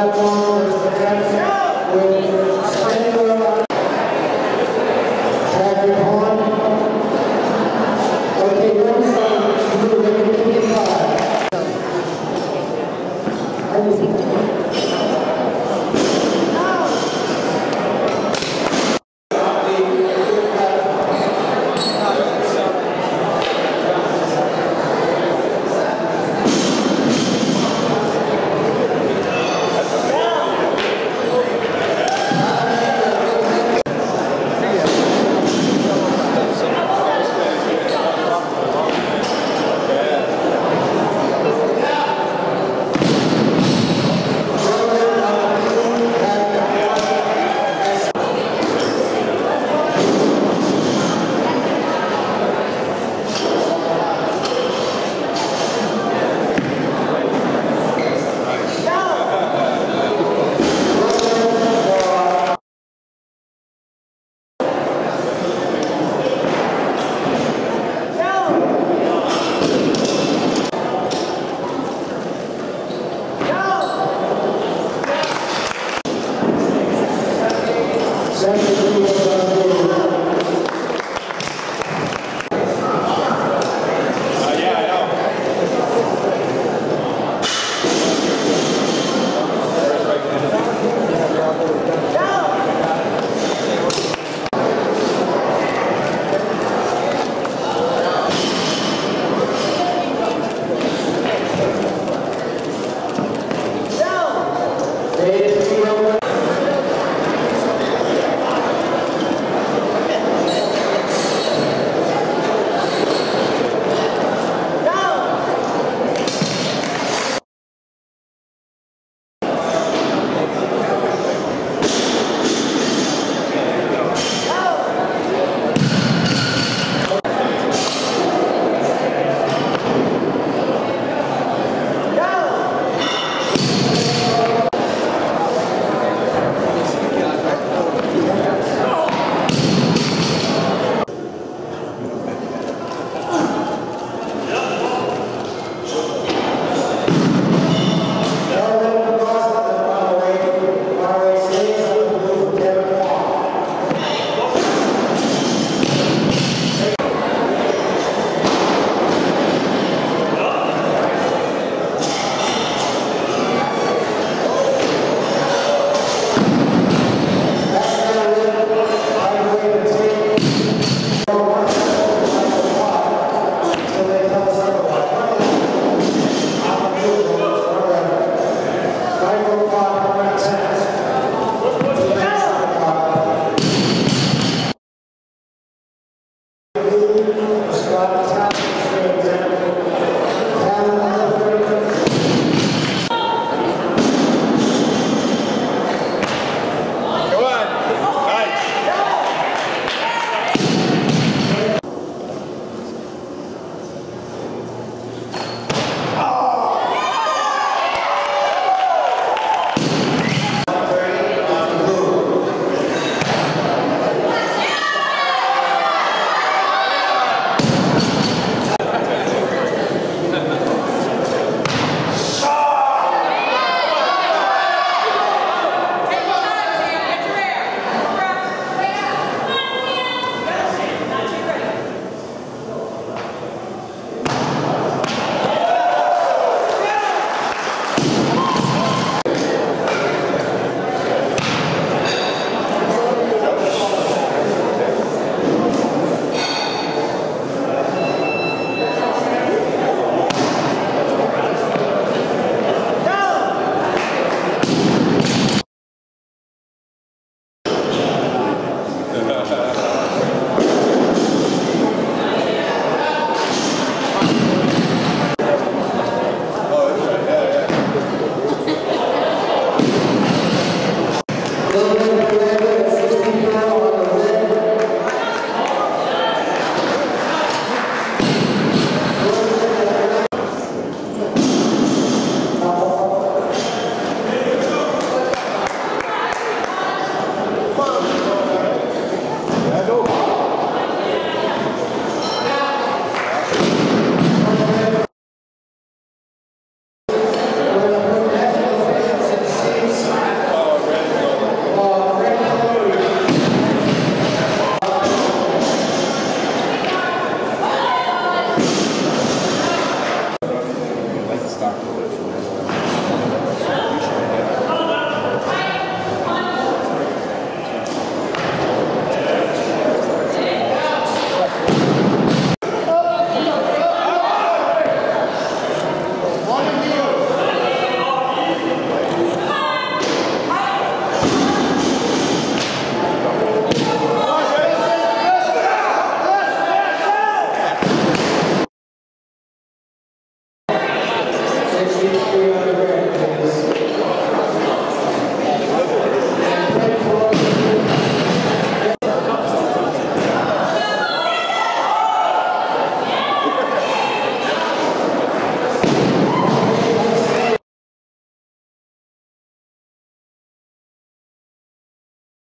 platform